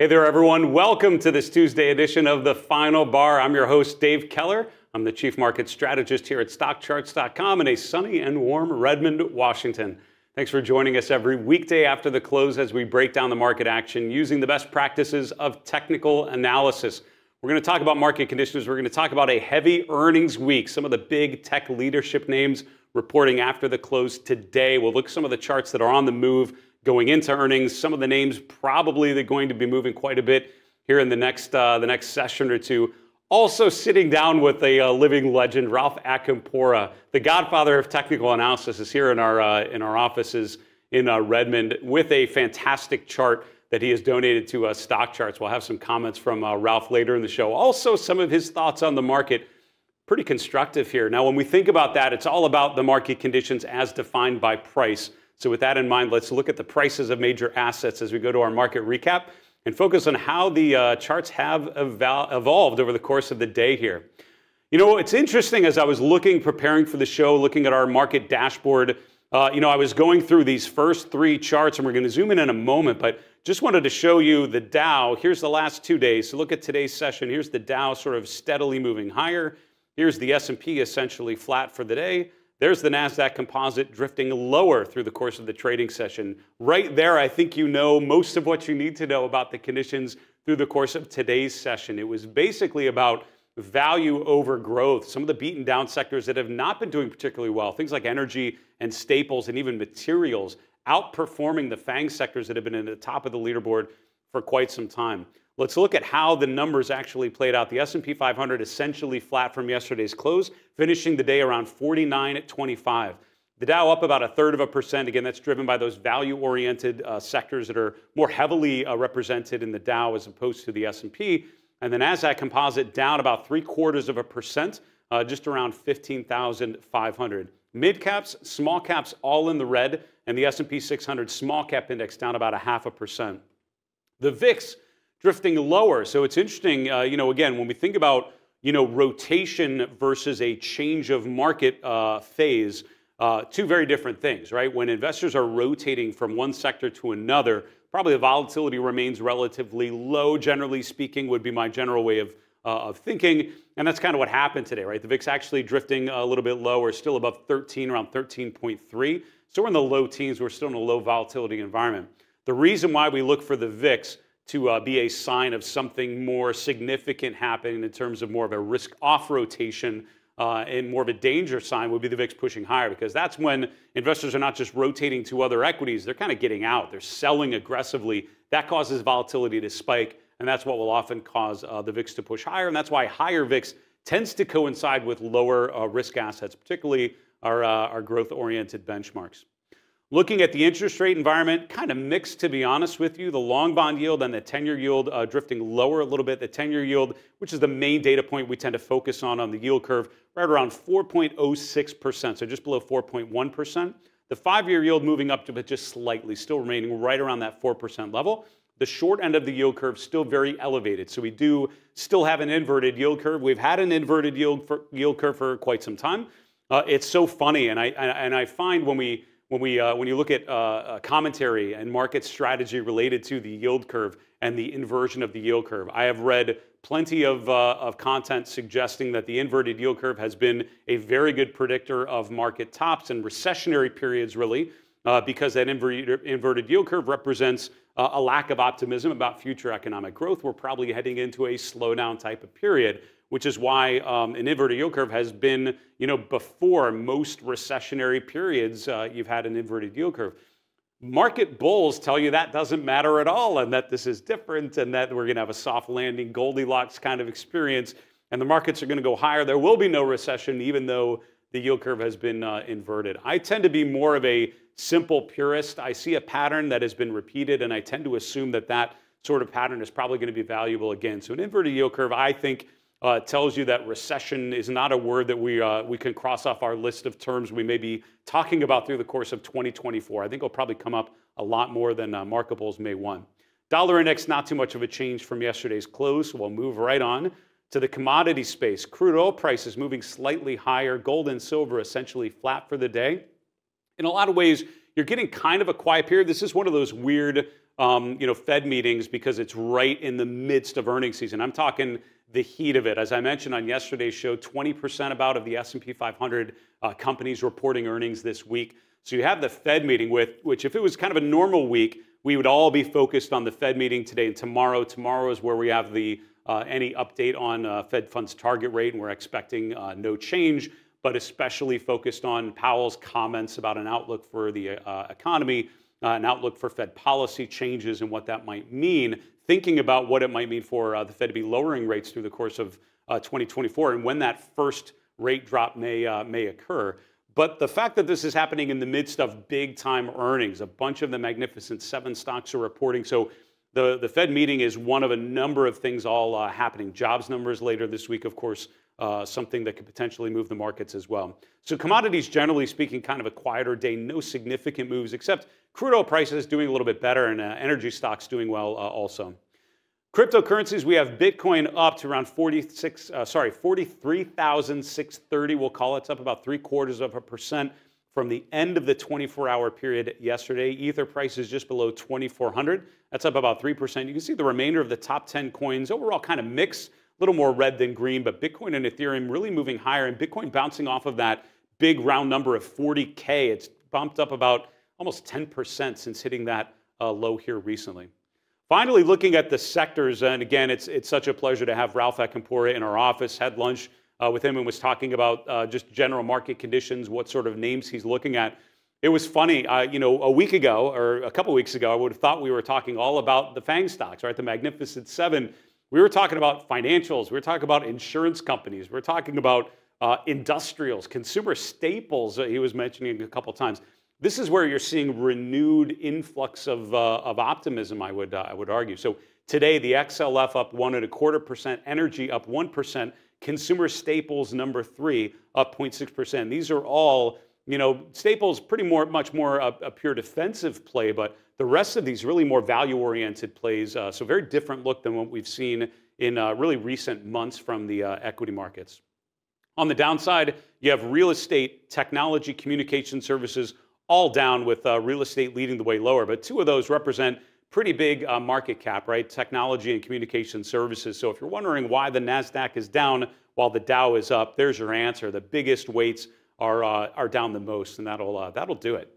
Hey there, everyone. Welcome to this Tuesday edition of The Final Bar. I'm your host, Dave Keller. I'm the Chief Market Strategist here at StockCharts.com in a sunny and warm Redmond, Washington. Thanks for joining us every weekday after the close as we break down the market action using the best practices of technical analysis. We're going to talk about market conditions. We're going to talk about a heavy earnings week, some of the big tech leadership names reporting after the close today. We'll look at some of the charts that are on the move going into earnings. Some of the names probably they're going to be moving quite a bit here in the next uh, the next session or two. Also sitting down with a uh, living legend, Ralph Acampora, the godfather of technical analysis, is here in our uh, in our offices in uh, Redmond with a fantastic chart that he has donated to uh, Stock Charts. We'll have some comments from uh, Ralph later in the show. Also, some of his thoughts on the market. Pretty constructive here. Now, when we think about that, it's all about the market conditions as defined by price. So with that in mind, let's look at the prices of major assets as we go to our market recap and focus on how the uh, charts have evol evolved over the course of the day here. You know, it's interesting as I was looking, preparing for the show, looking at our market dashboard, uh, you know, I was going through these first three charts, and we're going to zoom in in a moment, but just wanted to show you the Dow. Here's the last two days. So look at today's session. Here's the Dow sort of steadily moving higher. Here's the S&P essentially flat for the day. There's the NASDAQ composite drifting lower through the course of the trading session. Right there, I think you know most of what you need to know about the conditions through the course of today's session. It was basically about value over growth, some of the beaten down sectors that have not been doing particularly well, things like energy and staples and even materials, outperforming the FANG sectors that have been in the top of the leaderboard for quite some time. Let's look at how the numbers actually played out. The S&P 500 essentially flat from yesterday's close, finishing the day around 49 at 25. The Dow up about a third of a percent. Again, that's driven by those value-oriented uh, sectors that are more heavily uh, represented in the Dow as opposed to the S&P. And the Nasdaq Composite down about three quarters of a percent, uh, just around 15,500. Mid caps, small caps, all in the red, and the S&P 600 small cap index down about a half a percent. The VIX drifting lower. So it's interesting, uh, you know, again, when we think about, you know, rotation versus a change of market uh, phase, uh, two very different things, right? When investors are rotating from one sector to another, probably the volatility remains relatively low, generally speaking, would be my general way of, uh, of thinking. And that's kind of what happened today, right? The VIX actually drifting a little bit lower, still above 13, around 13.3. So we're in the low teens, we're still in a low volatility environment. The reason why we look for the VIX to uh, be a sign of something more significant happening in terms of more of a risk off rotation uh, and more of a danger sign would be the VIX pushing higher because that's when investors are not just rotating to other equities, they're kind of getting out. They're selling aggressively. That causes volatility to spike, and that's what will often cause uh, the VIX to push higher. And that's why higher VIX tends to coincide with lower uh, risk assets, particularly our, uh, our growth oriented benchmarks. Looking at the interest rate environment, kind of mixed to be honest with you. The long bond yield and the 10 year yield uh, drifting lower a little bit. The 10 year yield, which is the main data point we tend to focus on on the yield curve, right around 4.06%, so just below 4.1%. The five year yield moving up to but just slightly, still remaining right around that 4% level. The short end of the yield curve still very elevated. So we do still have an inverted yield curve. We've had an inverted yield, for, yield curve for quite some time. Uh, it's so funny, and I, and I find when we when, we, uh, when you look at uh, uh, commentary and market strategy related to the yield curve and the inversion of the yield curve, I have read plenty of, uh, of content suggesting that the inverted yield curve has been a very good predictor of market tops and recessionary periods, really, uh, because that inver inverted yield curve represents uh, a lack of optimism about future economic growth. We're probably heading into a slowdown type of period which is why um, an inverted yield curve has been, you know, before most recessionary periods, uh, you've had an inverted yield curve. Market bulls tell you that doesn't matter at all and that this is different and that we're going to have a soft landing, Goldilocks kind of experience, and the markets are going to go higher. There will be no recession, even though the yield curve has been uh, inverted. I tend to be more of a simple purist. I see a pattern that has been repeated, and I tend to assume that that sort of pattern is probably going to be valuable again. So, an inverted yield curve, I think, uh, tells you that recession is not a word that we, uh, we can cross off our list of terms we may be talking about through the course of 2024. I think it'll probably come up a lot more than uh, Market Bulls May 1. Dollar index, not too much of a change from yesterday's close. So we'll move right on to the commodity space. Crude oil prices moving slightly higher. Gold and silver essentially flat for the day. In a lot of ways, you're getting kind of a quiet period. This is one of those weird um, you know, Fed meetings because it's right in the midst of earnings season. I'm talking the heat of it. As I mentioned on yesterday's show, 20% about of the S&P 500 uh, companies reporting earnings this week. So you have the Fed meeting with, which if it was kind of a normal week, we would all be focused on the Fed meeting today and tomorrow. Tomorrow is where we have the uh, any update on uh, Fed funds target rate, and we're expecting uh, no change, but especially focused on Powell's comments about an outlook for the uh, economy, uh, an outlook for Fed policy changes and what that might mean, thinking about what it might mean for uh, the Fed to be lowering rates through the course of 2024 and when that first rate drop may, may occur. But the fact that this is happening in the midst of big time earnings, a bunch of the Magnificent Seven stocks are reporting. So the, the Fed meeting is one of a number of things all uh, happening. Jobs numbers later this week, of course, uh, something that could potentially move the markets as well. So commodities, generally speaking, kind of a quieter day. No significant moves, except crude oil prices doing a little bit better, and uh, energy stocks doing well uh, also. Cryptocurrencies, we have Bitcoin up to around 46, uh, sorry, 43,630. We'll call it. It's up about three quarters of a percent from the end of the 24 hour period yesterday. Ether price is just below 2,400. That's up about 3%. You can see the remainder of the top 10 coins overall kind of mixed, little more red than green, but Bitcoin and Ethereum really moving higher, and Bitcoin bouncing off of that big round number of 40K. It's bumped up about almost 10% since hitting that uh, low here recently. Finally, looking at the sectors, and again, it's, it's such a pleasure to have Ralph Acampora in our office. Had lunch uh, with him and was talking about uh, just general market conditions, what sort of names he's looking at. It was funny, you know, a week ago or a couple weeks ago, I would have thought we were talking all about the FANG stocks, right? The Magnificent Seven. We were talking about financials. We were talking about insurance companies. We were talking about uh, industrials, consumer staples. he was mentioning a couple times. This is where you're seeing renewed influx of, uh, of optimism. I would uh, I would argue. So today, the XLF up one and a quarter percent, energy up one percent. Consumer staples number three, up 0.6%. These are all, you know, staples pretty more, much more a, a pure defensive play, but the rest of these really more value-oriented plays. Uh, so very different look than what we've seen in uh, really recent months from the uh, equity markets. On the downside, you have real estate, technology, communication services, all down with uh, real estate leading the way lower. But two of those represent pretty big uh, market cap, right? Technology and communication services. So if you're wondering why the NASDAQ is down while the Dow is up, there's your answer. The biggest weights are, uh, are down the most, and that'll, uh, that'll do it.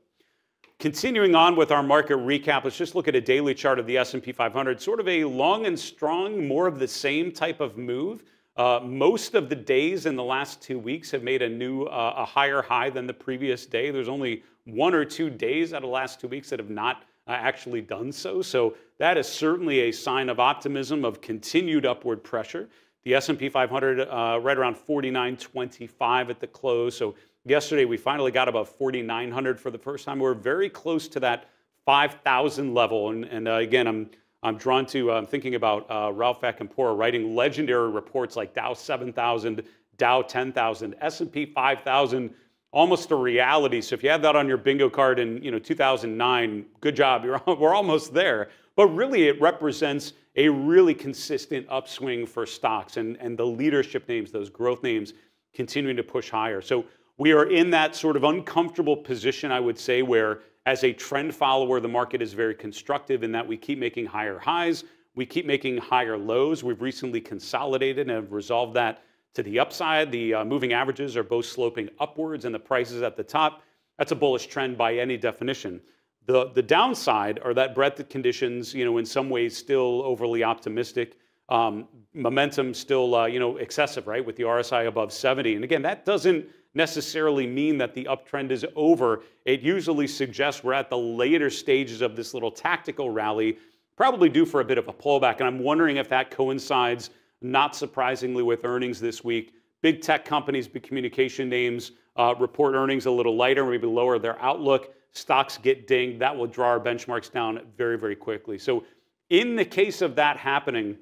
Continuing on with our market recap, let's just look at a daily chart of the S&P 500. Sort of a long and strong, more of the same type of move. Uh, most of the days in the last two weeks have made a new, uh, a higher high than the previous day. There's only one or two days out of the last two weeks that have not uh, actually done so. So that is certainly a sign of optimism of continued upward pressure. The S&P 500 uh, right around 49.25 at the close. So yesterday we finally got above 4,900 for the first time. We're very close to that 5,000 level. And, and uh, again, I'm I'm drawn to. I'm thinking about uh, Ralph Acampora writing legendary reports like Dow 7000, Dow 10,000, S&P 5000 almost a reality. So if you have that on your bingo card in you know 2009, good job. You're, we're almost there. But really, it represents a really consistent upswing for stocks and, and the leadership names, those growth names, continuing to push higher. So we are in that sort of uncomfortable position, I would say, where as a trend follower, the market is very constructive in that we keep making higher highs, we keep making higher lows. We've recently consolidated and have resolved that to the upside, the uh, moving averages are both sloping upwards and the prices at the top. That's a bullish trend by any definition. The, the downside are that breadth conditions, you know, in some ways still overly optimistic. Um, momentum still, uh, you know, excessive, right, with the RSI above 70. And again, that doesn't necessarily mean that the uptrend is over. It usually suggests we're at the later stages of this little tactical rally, probably due for a bit of a pullback. And I'm wondering if that coincides not surprisingly, with earnings this week, big tech companies, big communication names uh, report earnings a little lighter, maybe lower their outlook. Stocks get dinged. That will draw our benchmarks down very, very quickly. So, in the case of that happening,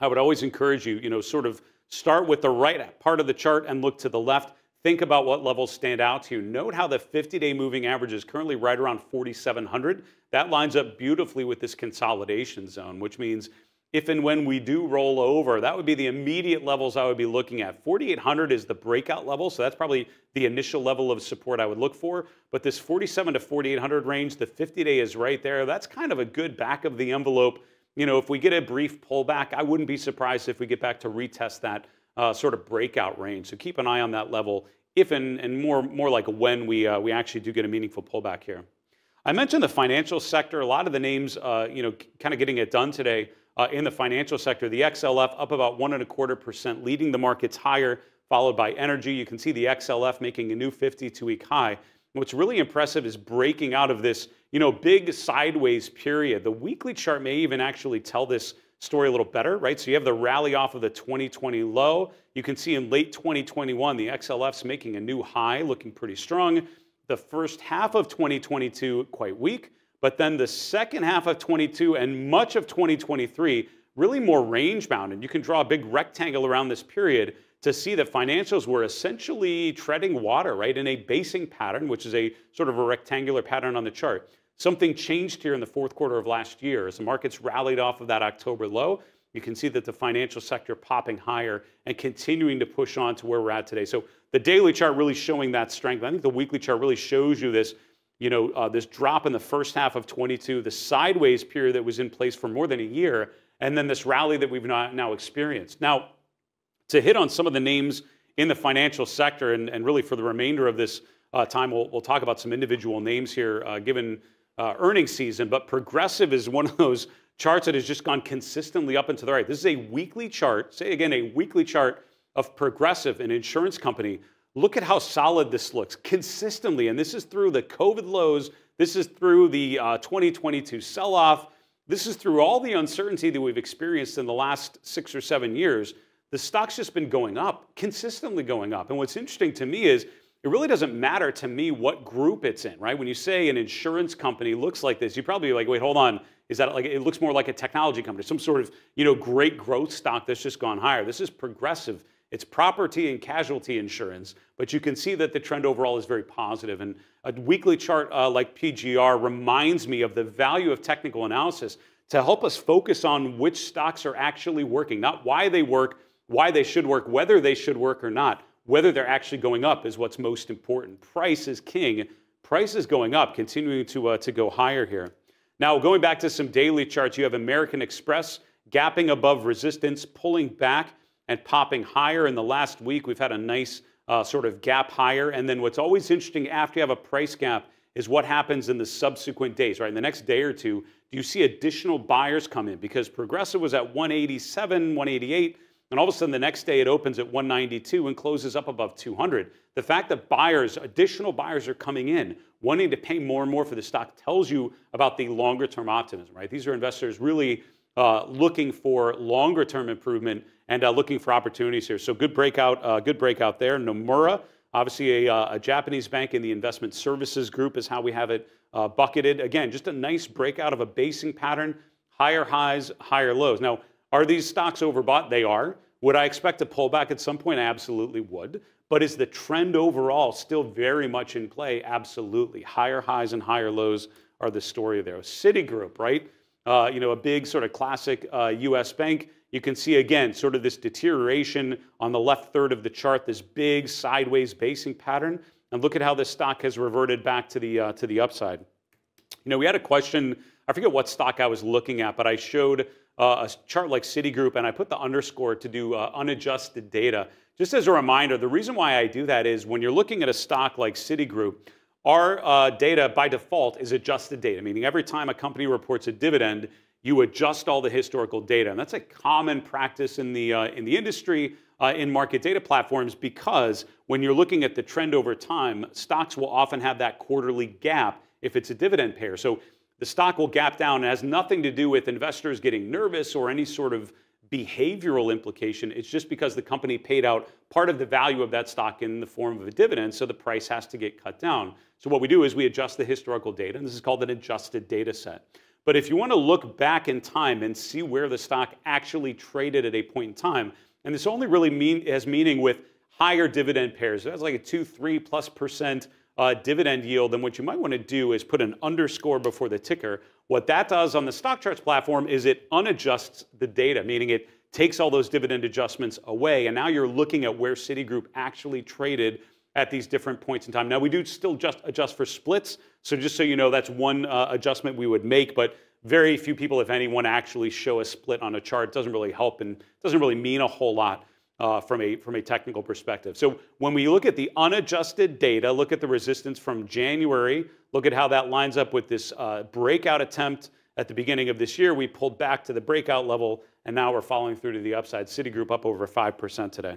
I would always encourage you, you know, sort of start with the right part of the chart and look to the left. Think about what levels stand out to you. Note how the 50 day moving average is currently right around 4,700. That lines up beautifully with this consolidation zone, which means if and when we do roll over, that would be the immediate levels I would be looking at. 4,800 is the breakout level, so that's probably the initial level of support I would look for. But this 47 to 4,800 range, the 50-day is right there. That's kind of a good back of the envelope. You know, if we get a brief pullback, I wouldn't be surprised if we get back to retest that uh, sort of breakout range. So keep an eye on that level, if and, and more more like when we uh, we actually do get a meaningful pullback here. I mentioned the financial sector. A lot of the names, uh, you know, kind of getting it done today uh, in the financial sector. The XLF up about one and a quarter percent, leading the markets higher, followed by energy. You can see the XLF making a new 52-week high. What's really impressive is breaking out of this, you know, big sideways period. The weekly chart may even actually tell this story a little better, right? So you have the rally off of the 2020 low. You can see in late 2021, the XLF's making a new high, looking pretty strong. The first half of 2022, quite weak. But then the second half of 22 and much of 2023, really more range bound. And you can draw a big rectangle around this period to see that financials were essentially treading water, right, in a basing pattern, which is a sort of a rectangular pattern on the chart. Something changed here in the fourth quarter of last year as the markets rallied off of that October low. You can see that the financial sector popping higher and continuing to push on to where we're at today. So the daily chart really showing that strength. I think the weekly chart really shows you this, you know, uh, this drop in the first half of 22, the sideways period that was in place for more than a year, and then this rally that we've now experienced. Now, to hit on some of the names in the financial sector, and, and really for the remainder of this uh, time, we'll, we'll talk about some individual names here, uh, given uh, earnings season, but progressive is one of those charts that has just gone consistently up and to the right. This is a weekly chart, say again, a weekly chart of progressive, an insurance company. Look at how solid this looks consistently. And this is through the COVID lows, this is through the uh, 2022 sell off, this is through all the uncertainty that we've experienced in the last six or seven years. The stock's just been going up, consistently going up. And what's interesting to me is it really doesn't matter to me what group it's in, right? When you say an insurance company looks like this, you probably like, wait, hold on. Is that like it looks more like a technology company, some sort of you know great growth stock that's just gone higher? This is progressive. It's property and casualty insurance, but you can see that the trend overall is very positive. And a weekly chart uh, like PGR reminds me of the value of technical analysis to help us focus on which stocks are actually working, not why they work, why they should work, whether they should work or not. Whether they're actually going up is what's most important. Price is king. Price is going up, continuing to, uh, to go higher here. Now, going back to some daily charts, you have American Express gapping above resistance, pulling back and popping higher. In the last week, we've had a nice uh, sort of gap higher. And then what's always interesting after you have a price gap is what happens in the subsequent days, right? In the next day or two, do you see additional buyers come in? Because Progressive was at 187, 188. And all of a sudden, the next day it opens at 192 and closes up above 200. The fact that buyers, additional buyers, are coming in, wanting to pay more and more for the stock, tells you about the longer term optimism, right? These are investors really uh, looking for longer term improvement and uh, looking for opportunities here. So good breakout, uh, good breakout there. Nomura, obviously a, uh, a, Japanese bank in the investment services group, is how we have it uh, bucketed. Again, just a nice breakout of a basing pattern, higher highs, higher lows. Now, are these stocks overbought? They are. Would I expect a pullback at some point? I absolutely would. But is the trend overall still very much in play? Absolutely. Higher highs and higher lows are the story there. Citigroup, right? Uh, you know, a big sort of classic uh, U.S. bank. You can see again sort of this deterioration on the left third of the chart, this big sideways basing pattern. And look at how this stock has reverted back to the uh, to the upside. You know, we had a question. I forget what stock I was looking at, but I showed uh, a chart like Citigroup, and I put the underscore to do uh, unadjusted data. Just as a reminder, the reason why I do that is when you're looking at a stock like Citigroup, our uh, data by default is adjusted data, meaning every time a company reports a dividend, you adjust all the historical data. And that's a common practice in the, uh, in the industry, uh, in market data platforms, because when you're looking at the trend over time, stocks will often have that quarterly gap if it's a dividend payer. So the stock will gap down. It has nothing to do with investors getting nervous or any sort of behavioral implication. It's just because the company paid out part of the value of that stock in the form of a dividend, so the price has to get cut down. So what we do is we adjust the historical data, and this is called an adjusted data set. But if you want to look back in time and see where the stock actually traded at a point in time, and this only really mean, has meaning with higher dividend pairs. That's like a two, three plus percent uh, dividend yield, then what you might want to do is put an underscore before the ticker. What that does on the stock charts platform is it unadjusts the data, meaning it takes all those dividend adjustments away, and now you're looking at where Citigroup actually traded at these different points in time. Now we do still just adjust for splits, so just so you know, that's one uh, adjustment we would make, but very few people, if anyone, actually show a split on a chart. It doesn't really help and doesn't really mean a whole lot uh, from, a, from a technical perspective. So when we look at the unadjusted data, look at the resistance from January, look at how that lines up with this uh, breakout attempt at the beginning of this year. We pulled back to the breakout level, and now we're following through to the upside. Citigroup up over 5% today.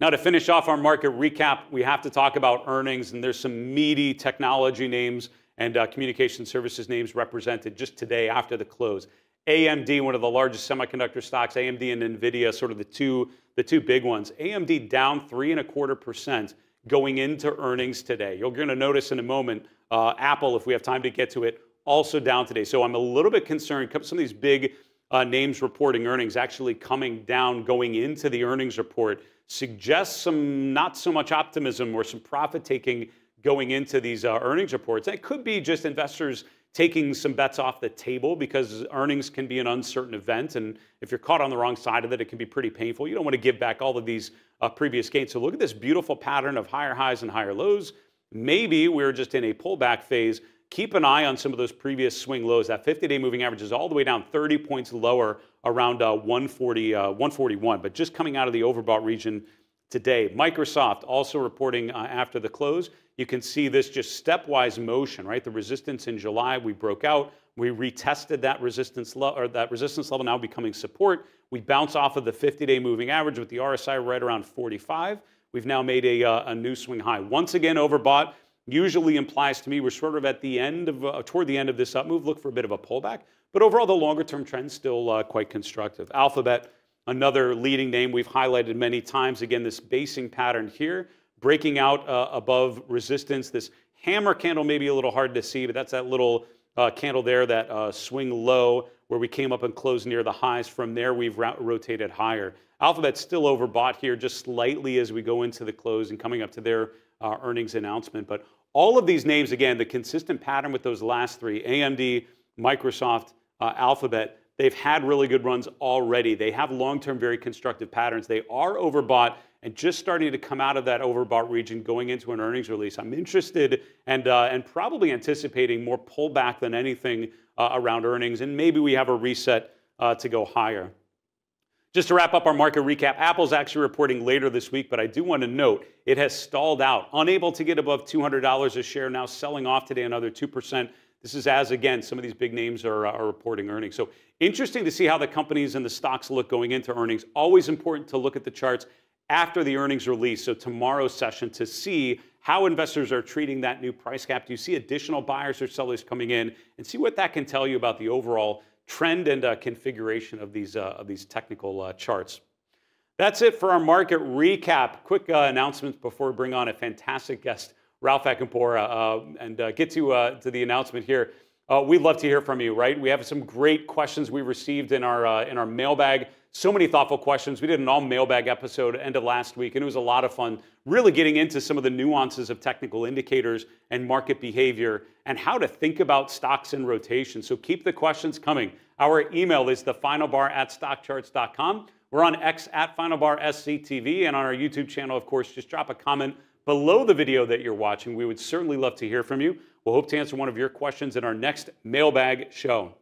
Now, to finish off our market recap, we have to talk about earnings, and there's some meaty technology names and uh, communication services names represented just today after the close. AMD, one of the largest semiconductor stocks, AMD and Nvidia, sort of the two, the two big ones. AMD down three and a quarter percent going into earnings today. You're going to notice in a moment, uh, Apple, if we have time to get to it, also down today. So I'm a little bit concerned. Some of these big uh, names reporting earnings actually coming down going into the earnings report suggests some not so much optimism or some profit taking going into these uh, earnings reports. It could be just investors taking some bets off the table because earnings can be an uncertain event. And if you're caught on the wrong side of it, it can be pretty painful. You don't want to give back all of these uh, previous gains. So look at this beautiful pattern of higher highs and higher lows. Maybe we're just in a pullback phase. Keep an eye on some of those previous swing lows. That 50 day moving average is all the way down 30 points lower around uh, 140, uh, 141, but just coming out of the overbought region today. Microsoft also reporting uh, after the close. You can see this just stepwise motion, right? The resistance in July, we broke out. We retested that resistance, level or that resistance level now becoming support. We bounce off of the 50-day moving average with the RSI right around 45. We've now made a, uh, a new swing high. Once again, overbought usually implies to me we're sort of at the end of, uh, toward the end of this up move, look for a bit of a pullback. But overall, the longer term trend still uh, quite constructive. Alphabet Another leading name we've highlighted many times. Again, this basing pattern here, breaking out uh, above resistance. This hammer candle may be a little hard to see, but that's that little uh, candle there, that uh, swing low where we came up and closed near the highs. From there, we've rotated higher. Alphabet's still overbought here just slightly as we go into the close and coming up to their uh, earnings announcement. But all of these names, again, the consistent pattern with those last three, AMD, Microsoft, uh, Alphabet, They've had really good runs already. They have long-term very constructive patterns. They are overbought and just starting to come out of that overbought region going into an earnings release. I'm interested and, uh, and probably anticipating more pullback than anything uh, around earnings, and maybe we have a reset uh, to go higher. Just to wrap up our market recap, Apple's actually reporting later this week, but I do want to note it has stalled out, unable to get above $200 a share, now selling off today another 2%. This is as, again, some of these big names are, uh, are reporting earnings. So interesting to see how the companies and the stocks look going into earnings. Always important to look at the charts after the earnings release, so tomorrow's session, to see how investors are treating that new price cap. Do you see additional buyers or sellers coming in? And see what that can tell you about the overall trend and uh, configuration of these, uh, of these technical uh, charts. That's it for our market recap. Quick uh, announcements before we bring on a fantastic guest Ralph Acampora uh, and uh, get to, uh, to the announcement here. We'd love to hear from you, right? We have some great questions we received in our, in our mailbag. So many thoughtful questions. We did an all mailbag episode end of last week, and it was a lot of fun, really getting into some of the nuances of technical indicators and market behavior and how to think about stocks in rotation. So keep the questions coming. Our email is thefinalbar at stockcharts.com. We're on X at FinalBarSCTV, and on our YouTube channel, of course, just drop a comment below the video that you're watching. We would certainly love to hear from you. We'll hope to answer one of your questions in our next mailbag show.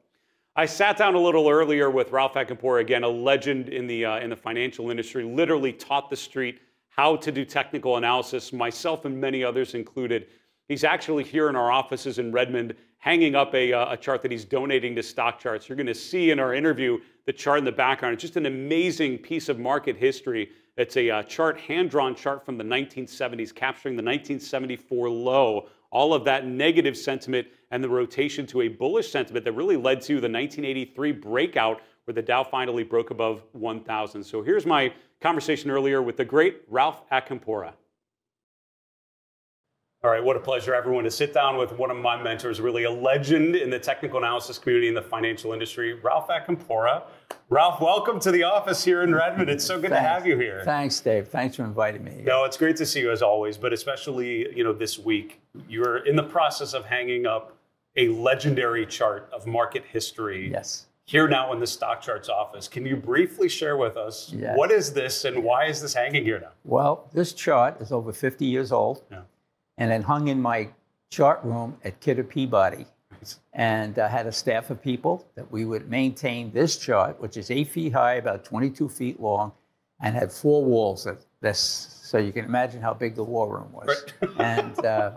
I sat down a little earlier with Ralph Acampora, again, a legend in the, uh, in the financial industry, literally taught the street how to do technical analysis, myself and many others included. He's actually here in our offices in Redmond hanging up a, uh, a chart that he's donating to stock charts. You're going to see in our interview the chart in the background. It's just an amazing piece of market history it's a uh, chart, hand-drawn chart from the 1970s, capturing the 1974 low, all of that negative sentiment and the rotation to a bullish sentiment that really led to the 1983 breakout where the Dow finally broke above 1,000. So here's my conversation earlier with the great Ralph Acampora. All right, what a pleasure, everyone, to sit down with one of my mentors, really a legend in the technical analysis community in the financial industry, Ralph Acampora. Ralph, welcome to the office here in Redmond. It's so good Thanks. to have you here. Thanks, Dave. Thanks for inviting me. No, it's great to see you as always, but especially, you know, this week, you're in the process of hanging up a legendary chart of market history. Yes. Here now in the stock charts office. Can you briefly share with us Yes. what is this and why is this hanging here now? Well, this chart is over 50 years old, Yeah. and it hung in my chart room at Kidder Peabody. And I had a staff of people that we would maintain this chart, which is eight feet high, about 22 feet long, and had four walls. That this, so you can imagine how big the war room was. Right. and uh,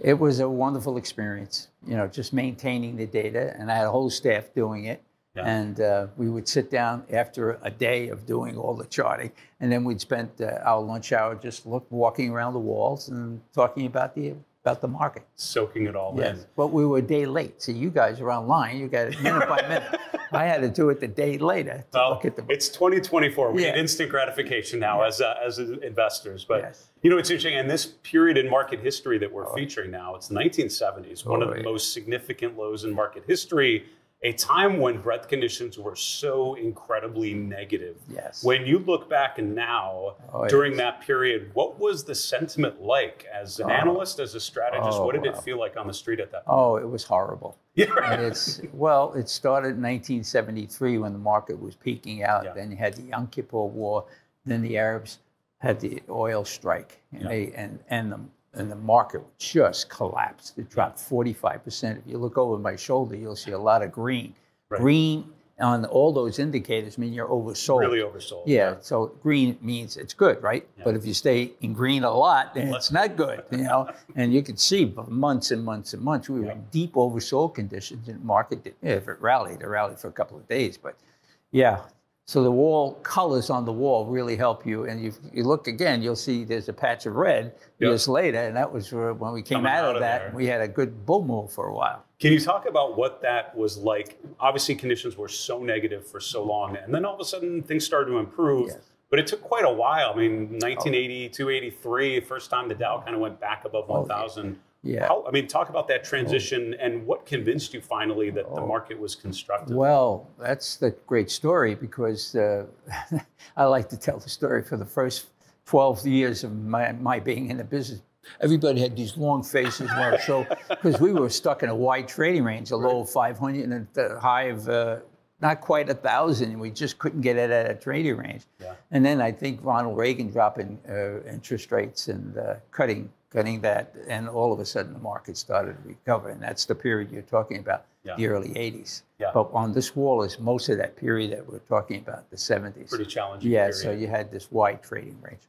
it was a wonderful experience, you know, just maintaining the data. And I had a whole staff doing it. Yeah. And uh, we would sit down after a day of doing all the charting, and then we'd spend uh, our lunch hour just look, walking around the walls and talking about the about the market. Soaking it all in. But we were a day late. See, you guys are online. You got it minute by minute. I had to do it the day later to Well, look at the. it's 2024. We Yeah. need instant gratification now as uh, as investors. But Yes. you know, it's interesting. And this period in market history that we're featuring now, it's the 1970s, one of Oh, the yeah. most significant lows in market history. A time when breadth conditions were so incredibly negative. Yes. When you look back now, Oh, during yes. that period, what was the sentiment like as an oh. analyst, as a strategist? Oh, what did it feel like on the street at that? oh, it was horrible. Yeah, And it's well, it started in 1973 when the market was peaking out. Yeah. Then you had the Yom Kippur War. Then the Arabs had the oil strike, and Yeah. they and and the and the market just collapsed. It dropped 45 percent. If you look over my shoulder, you'll see a lot of green. Right. Green on all those indicators mean you're oversold. Really oversold. Yeah, so green means it's good, right? But if you stay in green a lot, then it's not good, you know. and you can see for months and months and months we were in deep oversold conditions, and the market. Did, yeah, if it rallied, it rallied for a couple of days, but yeah. So the wall colors on the wall really help you, and you you look again, you'll see there's a patch of red years later, and that was when we came Coming out, out of of that. We had a good bull move for a while. Can you talk about what that was like? Obviously, conditions were so negative for so long, and then all of a sudden things started to improve. Yes. But it took quite a while. I mean, 1980, 283, first time the Dow kind of went back above 1,000. Oh, Yeah. How, I mean, talk about that transition and what convinced you finally that Oh. the market was constructive. Well, that's the great story because uh, I like to tell the story for the first 12 years of my, my being in the business. Everybody had these long faces when I show because we were stuck in a wide trading range, a low of 500 and a high of uh, not quite a thousand. and We just couldn't get it at a trading range. Yeah. And then I think Ronald Reagan dropping uh, interest rates and uh, cutting cutting that, and all of a sudden the market started to recover, and that's the period you're talking about, Yeah. the early '80s. Yeah. But on this wall is most of that period that we're talking about, the '70s. Pretty challenging. yeah. period. So you had this wide trading range.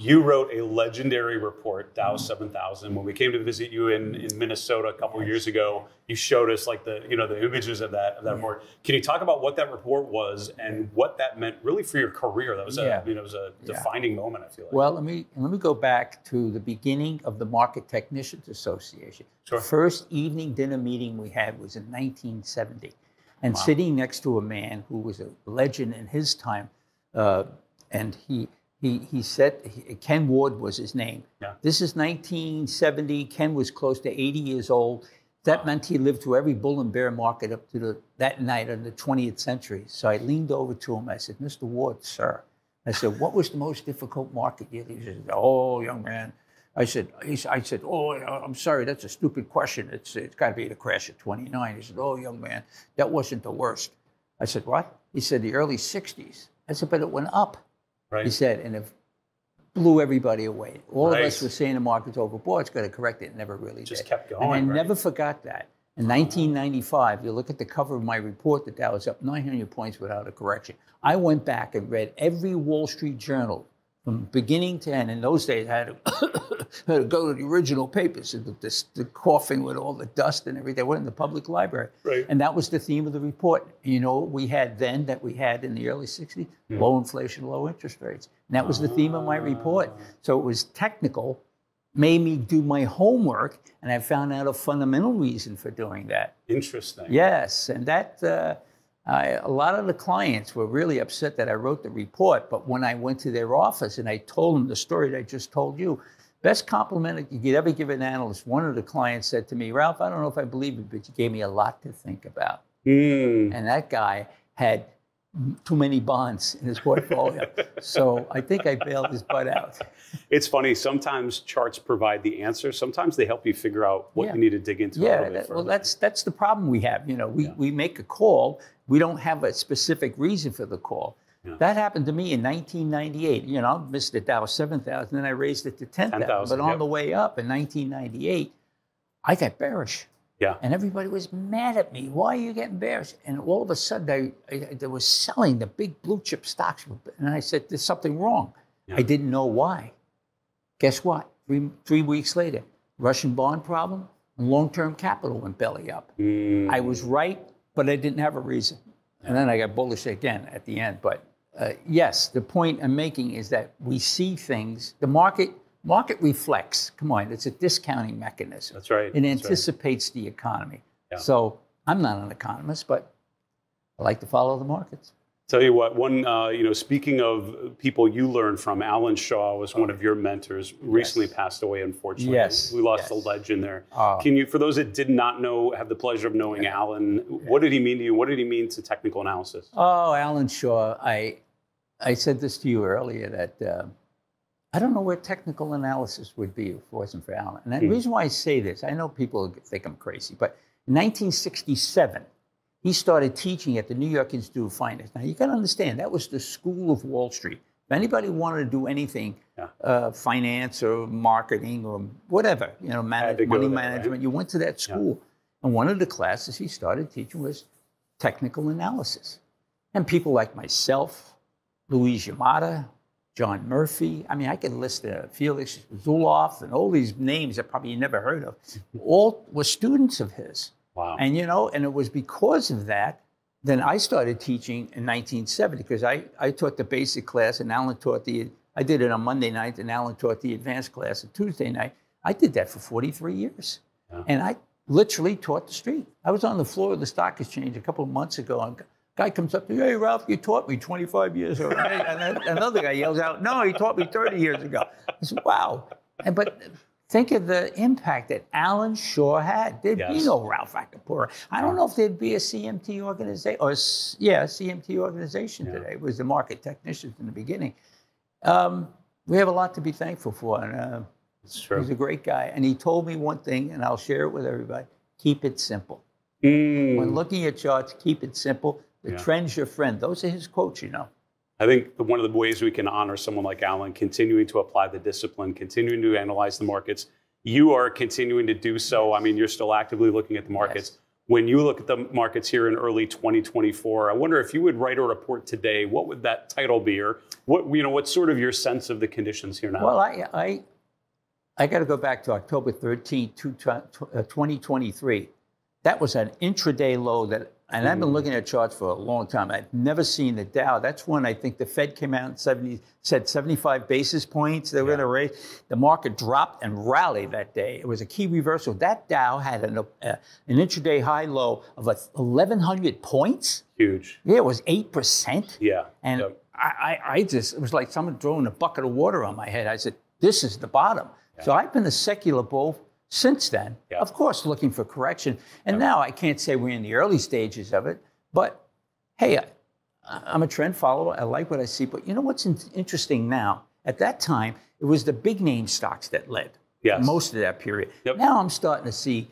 You wrote a legendary report, Dow 7000. When we came to visit you in, in Minnesota a couple years ago, you showed us like the you know the images of that of that report. Can you talk about what that report was and what that meant really for your career? That was a Yeah. you know it was a Yeah. defining moment. I feel like. Well, let me let me go back to the beginning of the Market Technicians Association. Sure. The first evening dinner meeting we had was in 1970, and sitting next to a man who was a legend in his time, uh, and he he he said he, Ken Ward was his name. Yeah. This is 1970. Ken was close to 80 years old. That meant he lived through every bull and bear market up to the, that night in the 20th century. So I leaned over to him. I said, Mr. Ward, sir, I said, what was the most difficult market you He said, oh, young man. I said, I said, oh, I'm sorry, that's a stupid question. It's, it's got to be the crash of 29. He said, oh, young man, that wasn't the worst. I said, what? He said, the early 60s. I said, but it went up. He said, and it blew everybody away. All of us were saying the market's overbought, it's going to correct it. It never really Just did. kept And I right? never forgot that. In uh-huh. 1995, you look at the cover of my report, the Dow was up 900 points without a correction. I went back and read every Wall Street Journal from beginning to end. In those days, I had to, had to go to the original papers, the, the, the coughing with all the dust and everything. They were in the public library. Right. And that was the theme of the report. You know what we had then that we had in the early 60s? Low inflation, low interest rates. And that was the theme of my report. So it was technical, made me do my homework, and I found out a fundamental reason for doing that. Interesting. Yes, and that uh, I, a lot of the clients were really upset that I wrote the report. But when I went to their office and I told them the story that I just told you, best compliment you could ever give an analyst. One of the clients said to me, Ralph, I don't know if I believe it, but you gave me a lot to think about. Mm. And that guy had too many bonds in his portfolio. so I think I bailed his butt out. It's funny. Sometimes charts provide the answer. Sometimes they help you figure out what Yeah. you need to dig into. a Yeah, little bit that, well, that's that's the problem we have. You know, we, Yeah. we make a call, we don't have a specific reason for the call. Yeah. That happened to me in 1998. You know, I missed the Dow 7,000, then I raised it to 10,000. 10,000, but on yep. the way up in 1998, I got bearish. yeah. And everybody was mad at me. Why are you getting bearish? And all of a sudden, I, I, they were selling the big blue chip stocks. And I said, there's something wrong. Yeah. I didn't know why. Guess what? Three, three weeks later, Russian bond problem, and long-term capital went belly up. Mm. I was right, but I didn't have a reason. And then I got bullish again at the end. But uh, yes, the point I'm making is that we see things. The market market reflects. Come on, it's a discounting mechanism. That's right. It That's right. anticipates the economy. Yeah. So I'm not an economist, but I like to follow the markets. Tell you what, one, uh, you know, speaking of people you learned from, Alan Shaw was one of your mentors, recently Yes. passed away, unfortunately. Yes, We lost yes. a legend there. Oh. Can you, for those that did not know, have the pleasure of knowing Alan, what did he mean to you? What did he mean to technical analysis? Oh, Alan Shaw, I, I said this to you earlier that uh, I don't know where technical analysis would be if it wasn't for Alan. And the Hmm. reason why I say this, I know people think I'm crazy, but in 1967, he started teaching at the New York Institute of Finance. Now, you got to understand, that was the school of Wall Street. If anybody wanted to do anything, Yeah. uh, finance or marketing or whatever, you know, manage, money management, you went to that school. And one of the classes he started teaching was technical analysis. And people like myself, Louise Yamada, John Murphy, I mean, I could list uh, Felix Zuloff and all these names that probably you never heard of, all were students of his. Wow. And you know, and it was because of that, then I started teaching in 1970 because I, I taught the basic class and Alan taught the, I did it on Monday night and Alan taught the advanced class on Tuesday night. I did that for 43 years. Yeah. And I literally taught the street. I was on the floor of the stock exchange a couple of months ago and a guy comes up to me, hey, Ralph, you taught me 25 years ago. and then another guy yells out, no, he taught me 30 years ago. I said, wow. And, but think of the impact that Alan Shaw had. There'd be Yes. no Ralph Acampora. I don't know if there'd be a CMT organization, or yeah, a CMT organization Yeah. today. It was the market technicians in the beginning. Um, we have a lot to be thankful for. And, uh. He's a great guy. And he told me one thing, and I'll share it with everybody keep it simple. Mm. When looking at charts, keep it simple. The Yeah. trend's your friend. Those are his quotes, you know. I think one of the ways we can honor someone like Alan, continuing to apply the discipline, continuing to analyze the markets. You are continuing to do so. I mean, you're still actively looking at the markets. Yes. When you look at the markets here in early 2024, I wonder if you would write a report today. What would that title be, or what you know? What's sort of your sense of the conditions here now? Well, I, I, I got to go back to October 13, uh, 2023. That was an intraday low that, and I've been looking at charts for a long time. I've never seen the Dow. That's when I think the Fed came out and 70, said 75 basis points they were going to raise. The market dropped and rallied that day. It was a key reversal. That Dow had an, uh, an intraday high low of a 1,100 points. Huge. Yeah, it was 8%. Yeah. And Yep. I, I, I just, it was like someone throwing a bucket of water on my head. I said, this is the bottom. So I've been a secular bull since then, Yeah. of course, looking for correction. And now I can't say we're in the early stages of it, but hey, I, I'm a trend follower. I like what I see. But you know what's in- interesting now? At that time, it was the big name stocks that led Yes. most of that period. Yep. Now I'm starting to see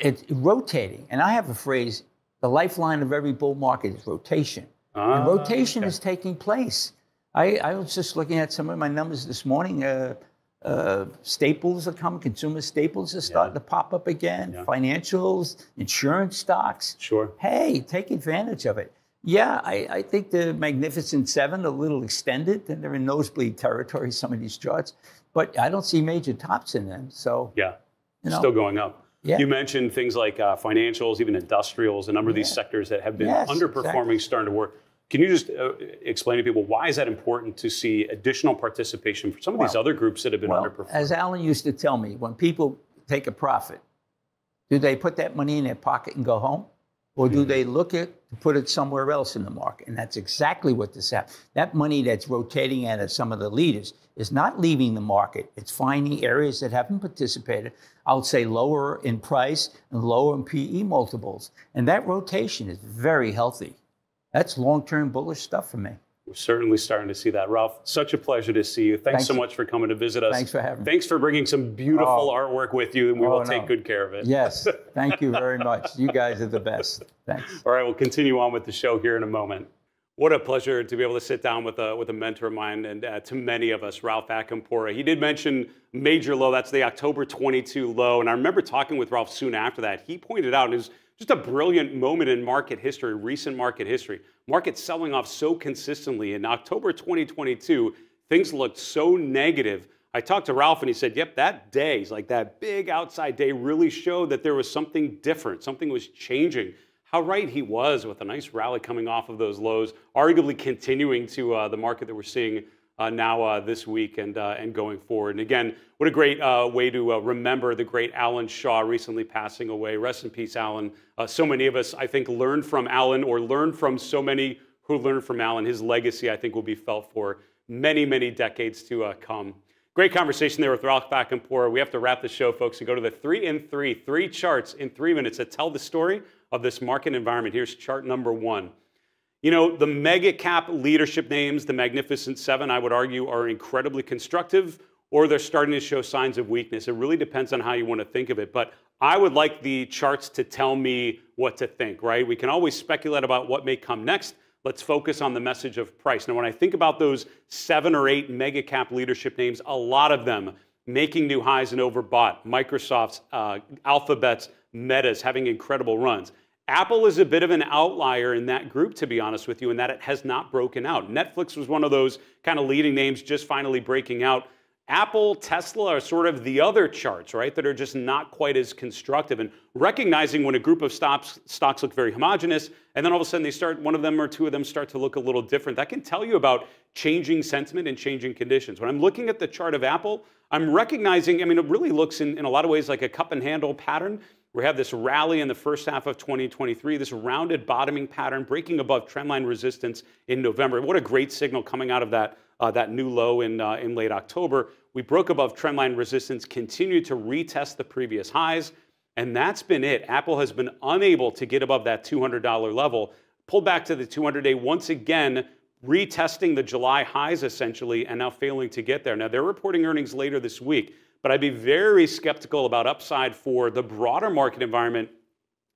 it rotating. And I have a phrase the lifeline of every bull market is rotation. Ah, And rotation okay. is taking place. I, I was just looking at some of my numbers this morning. Uh, uh, staples are coming, consumer staples are starting to pop up again, Yeah. financials, insurance stocks. Sure. Hey, take advantage of it. Yeah, I, I think the Magnificent Seven a little extended, and they're in nosebleed territory, some of these charts, but I don't see major tops in them. So, Yeah. you know, Still going up. Yeah. You mentioned things like uh, financials, even industrials, a number of these sectors that have been Yes, underperforming exactly. starting to work. Can you just uh, explain to people why is that important to see additional participation for some of these Well- other groups that have been Well, underperforming? as Alan used to tell me, when people take a profit, do they put that money in their pocket and go home? Or do they look at to put it somewhere else in the market? And that's exactly what this happened. That money that's rotating out of some of the leaders is not leaving the market. It's finding areas that haven't participated, I would say lower in price and lower in PE multiples. And that rotation is very healthy. That's long term bullish stuff for me. We're certainly starting to see that. Ralph, such a pleasure to see you. Thanks, Thanks so much for coming to visit us. Thanks for having me. Thanks for bringing some beautiful oh. artwork with you, and we oh, will take good care of it. Yes. Thank you very much. You guys are the best. Thanks. All right, we'll continue on with the show here in a moment. What a pleasure to be able to sit down with a, with a mentor of mine and uh, to many of us, Ralph Acampora. He did mention major low. That's the October 22 low. And I remember talking with Ralph soon after that. He pointed out, it was just a brilliant moment in market history, recent market history. Market selling off so consistently. In October 2022, things looked so negative. I talked to Ralph and he said, yep, that day, like that big outside day, really showed that there was something different. Something was changing how right he was with a nice rally coming off of those lows, arguably continuing to uh, the market that we're seeing now uh, this week and, uh, and going forward. And again, what a great uh, way to uh, remember the great Alan Shaw recently passing away. Rest in peace, Alan. so many of us, I think, learned from Alan or learned from so many who learned from Alan. His legacy, I think, will be felt for many, many decades to come. Great conversation there with Ralph Acampora. We have to wrap the show, folks, and go to the three in three, three charts in three minutes that tell the story of this market environment. Here's chart number one. You know, the mega cap leadership names, the Magnificent Seven, I would argue, are incredibly constructive or they're starting to show signs of weakness. It really depends on how you want to think of it. But I would like the charts to tell me what to think, right? We can always speculate about what may come next. Let's focus on the message of price. Now, when I think about those seven or eight mega cap leadership names, a lot of them making new highs and overbought. Microsoft's, uh, Alphabet's, Meta's having incredible runs. Apple is a bit of an outlier in that group, to be honest with you, in that it has not broken out. Netflix was one of those kind of leading names just finally breaking out. Apple, Tesla are sort of the other charts, right, that are just not quite as constructive. And recognizing when a group of stocks, stocks look very homogenous, and then all of a sudden they start, one of them or two of them start to look a little different, that can tell you about changing sentiment and changing conditions. When I'm looking at the chart of Apple, I'm recognizing, I mean, it really looks in, in a lot of ways like a cup and handle pattern. We have this rally in the first half of 2023, this rounded bottoming pattern, breaking above trendline resistance in November. What a great signal coming out of that, uh, that new low in, uh, in late October. We broke above trendline resistance, continued to retest the previous highs, and that's been it. Apple has been unable to get above that $200 level, pulled back to the 200 day once again, retesting the July highs essentially, and now failing to get there. Now, they're reporting earnings later this week. But I'd be very skeptical about upside for the broader market environment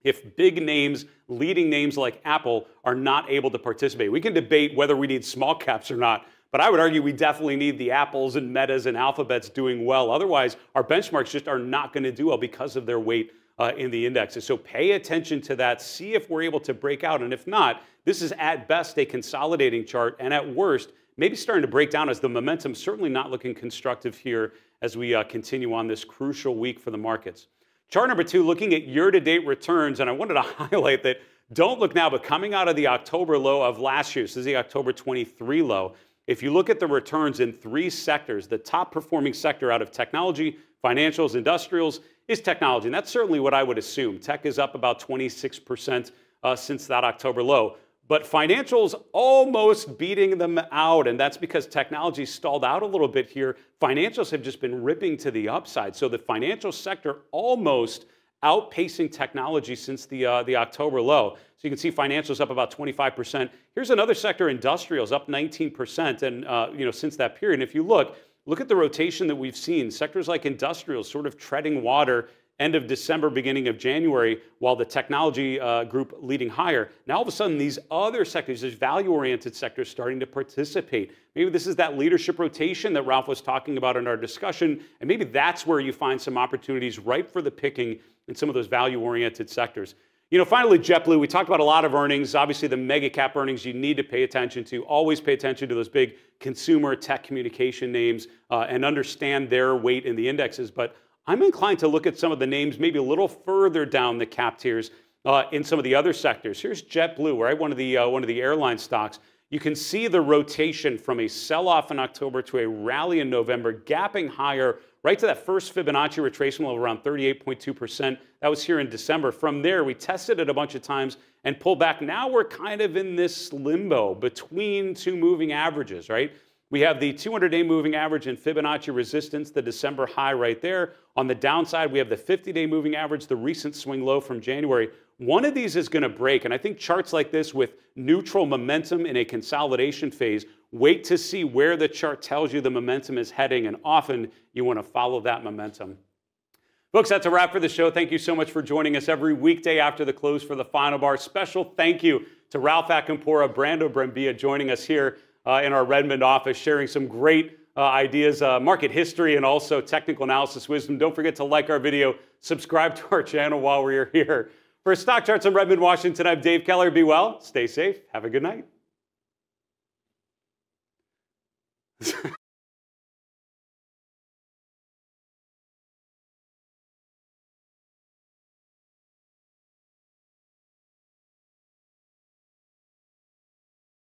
if big names, leading names like Apple, are not able to participate. We can debate whether we need small caps or not, but I would argue we definitely need the Apples and Metas and Alphabets doing well. Otherwise, our benchmarks just are not going to do well because of their weight uh, in the indexes. So pay attention to that. See if we're able to break out. And if not, this is at best a consolidating chart, and at worst, maybe starting to break down as the momentum certainly not looking constructive here as we uh, continue on this crucial week for the markets. Chart number two, looking at year to date returns, and I wanted to highlight that don't look now, but coming out of the October low of last year, this is the October 23 low. If you look at the returns in three sectors, the top performing sector out of technology, financials, industrials is technology. And that's certainly what I would assume. Tech is up about 26% uh, since that October low. But financials almost beating them out, and that's because technology stalled out a little bit here. Financials have just been ripping to the upside. So the financial sector almost outpacing technology since the, uh, the October low. So you can see financials up about 25%. Here's another sector, industrials, up 19%, and uh, you know since that period. And if you look, look at the rotation that we've seen. Sectors like industrials sort of treading water end of December, beginning of January, while the technology uh, group leading higher. Now, all of a sudden, these other sectors, these value oriented sectors, starting to participate. Maybe this is that leadership rotation that Ralph was talking about in our discussion, and maybe that's where you find some opportunities ripe for the picking in some of those value oriented sectors. You know, finally, JetBlue, we talked about a lot of earnings. Obviously, the mega cap earnings you need to pay attention to. Always pay attention to those big consumer tech communication names uh, and understand their weight in the indexes. But I'm inclined to look at some of the names maybe a little further down the cap tiers uh, in some of the other sectors. Here's JetBlue, right? One of the uh, one of the airline stocks. You can see the rotation from a sell-off in October to a rally in November, gapping higher right to that first Fibonacci retracement level around 38.2%. That was here in December. From there, we tested it a bunch of times and pulled back. Now we're kind of in this limbo between two moving averages, right? We have the 200 day moving average and Fibonacci resistance, the December high right there. On the downside, we have the 50 day moving average, the recent swing low from January. One of these is going to break. And I think charts like this with neutral momentum in a consolidation phase, wait to see where the chart tells you the momentum is heading. And often you want to follow that momentum. Folks, that's a wrap for the show. Thank you so much for joining us every weekday after the close for the final bar. Special thank you to Ralph Acampora, Brando Brembilla joining us here in our Redmond office, sharing some great uh, ideas, uh, market history, and also technical analysis wisdom. Don't forget to like our video, subscribe to our channel while we're here. For StockCharts in Redmond, Washington, I'm Dave Keller. Be well, stay safe, have a good night.